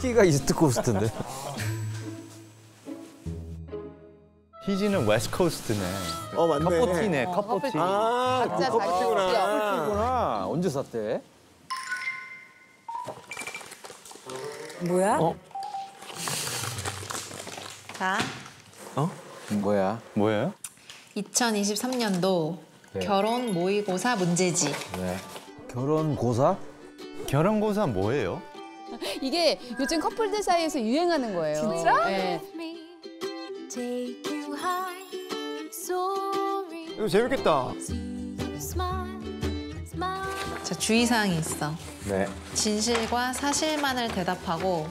끼가 East Coast인데. 희진은 West Coast네. 어 맞네. 커플티네, 커플티. 아, 각자 그 자기 커피구나. 구나 언제 샀대? 뭐야? 자, 뭐야? 뭐예요? 2023년도 결혼 모의고사 문제지. 왜? 결혼 고사? 결혼 고사 뭐예요? 이게 요즘 커플들 사이에서 유행하는 거예요. 진짜? 네. 이거 재밌겠다. 자, 주의사항이 있어. 네. 진실과 사실만을 대답하고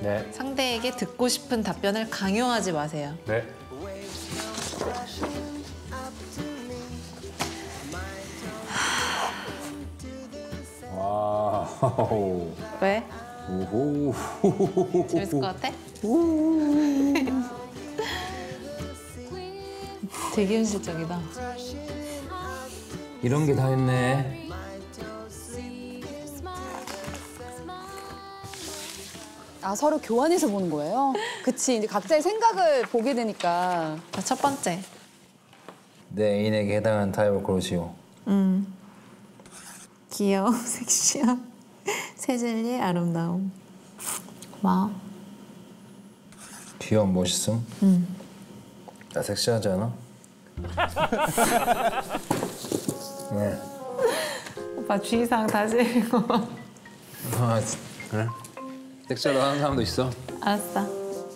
네. 상대에게 듣고 싶은 답변을 강요하지 마세요. 네. 와우. 왜? 오호. 재밌을 것 같아? 되게 현실적이다. 이런 게 다 있네. 아 서로 교환해서 보는 거예요? 그치 이제 각자의 생각을 보게 되니까 자, 첫 번째. 내 애인에게 해당하는 타입을 고르시오. 귀여움, 섹시함, 세젤리의 아름다움. 고마워. 귀여운 멋있음? 응. 나 섹시하지 않아? 네. 오빠 주의사항 다시 읽어. 아, 그래? 섹시하다 하는 사람도 있어. 알았어.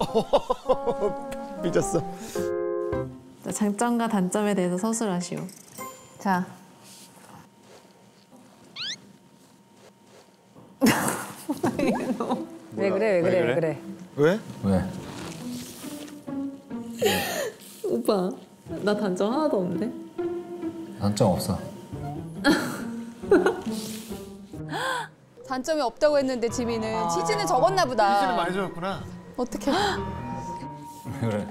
자, 장점과 단점에 대해서 서술하시오. 자. 왜 그래 왜 그래 왜 그래? 왜? 왜? 오빠, 나 단점 하나도 없는데? 단점 없어. 단점이 없다고 했는데 지민은 치즈는 적었나 보다. 치즈는 많이 적었구나. 어떻게? 왜 그래?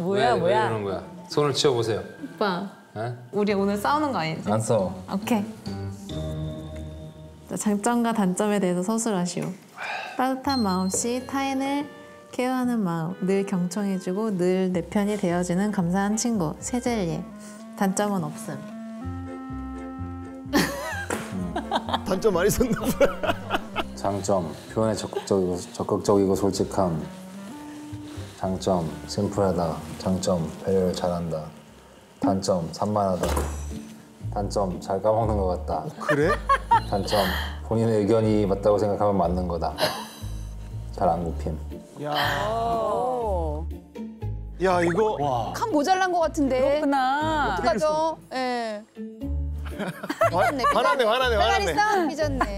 뭐야 왜, 뭐야? 왜 이러는 거야? 손을 치워 보세요. 오빠, 에? 우리 오늘 싸우는 거 아니지? 안 싸워. 오케이. 자, 장점과 단점에 대해서 서술하시오. 따뜻한 마음씨, 타인을 케어하는 마음, 늘 경청해주고 늘 내 편이 되어주는 감사한 친구, 세젤리. 단점은 없음. 단점 많이 썼나 보다. 장점, 표현에 적극적이고, 적극적이고 솔직함. 장점, 심플하다. 장점, 배려를 잘한다. 단점, 산만하다. 단점, 잘 까먹는 것 같다. 그래? 단점, 본인의 의견이 맞다고 생각하면 맞는 거다. 잘 안 굽힘. 야, 어. 야 이거 칸 모자란 것 같은데. 그렇구나. 어떡하죠? 예. 화, 화나네, 화나네, 화나네. 있어? 삐졌네.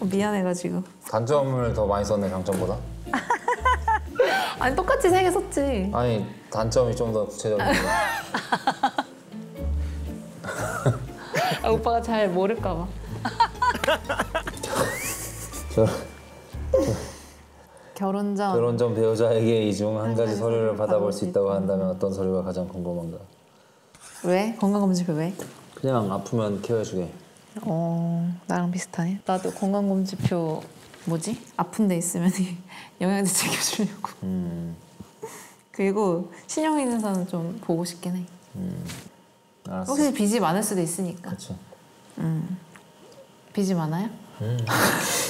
어, 미안해가지고. 단점을 더 많이 썼네, 장점보다. 아니, 똑같이 세개 썼지. 아니, 단점이 좀 더 구체적인데. 아, 오빠가 잘 모를까 봐. 저, 결혼 전. 결혼 전 배우자에게 이 중 한 가지 서류를 받아볼 수 있다고 한다면 어떤 서류가 가장 궁금한가? 왜? 건강검진표 왜? 그냥 아프면 케어해주게. 어, 나랑 비슷하네. 나도 건강검진표 뭐지? 아픈 데 있으면 영양제 챙겨주려고. 그리고 신용 있는 사람 좀 보고 싶긴 해. 알았어. 혹시 빚이 많을 수도 있으니까. 그렇지. 빚이 많아요?